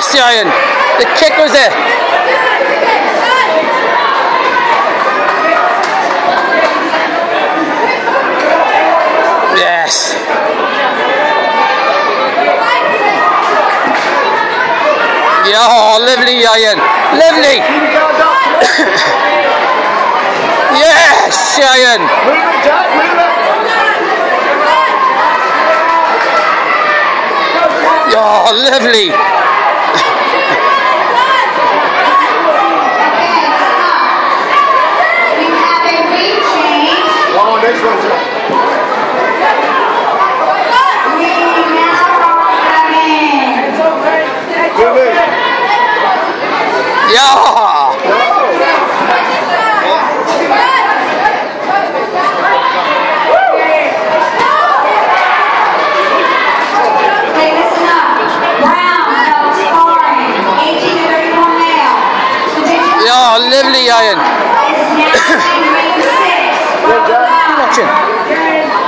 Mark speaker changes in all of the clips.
Speaker 1: Ian. The kick was there. Yes. Yeah, oh, lovely, Ian. Lovely. yes,
Speaker 2: it.
Speaker 1: Oh, lovely. Yeah! Yeah, lovely Ian. imagine.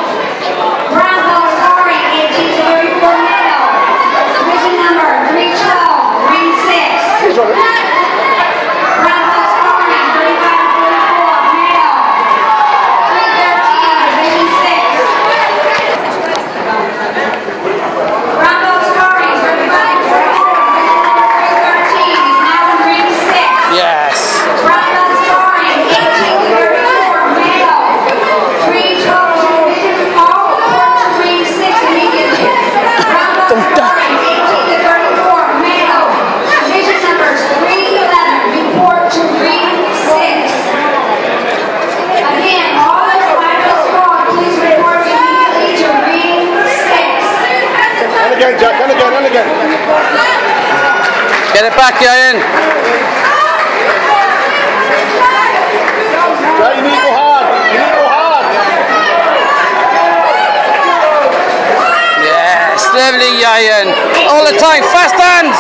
Speaker 2: Again, Jack. And again, and again.
Speaker 1: Get it back, Ian.
Speaker 2: Jack, you need to go hard. You need to go hard.
Speaker 1: Yes, lovely, Ian. All the time. Fast hands.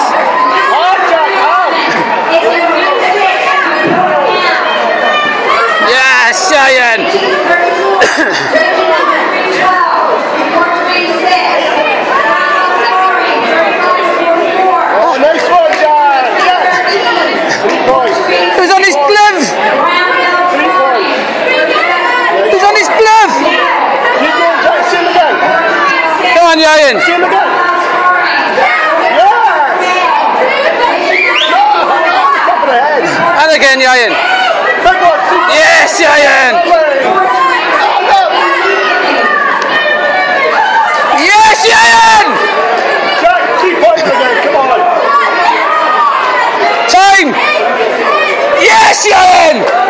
Speaker 1: On. And again, Ieuan. Yes, Ieuan. Yes,
Speaker 2: Ieuan.
Speaker 1: Time. Yes, Ieuan.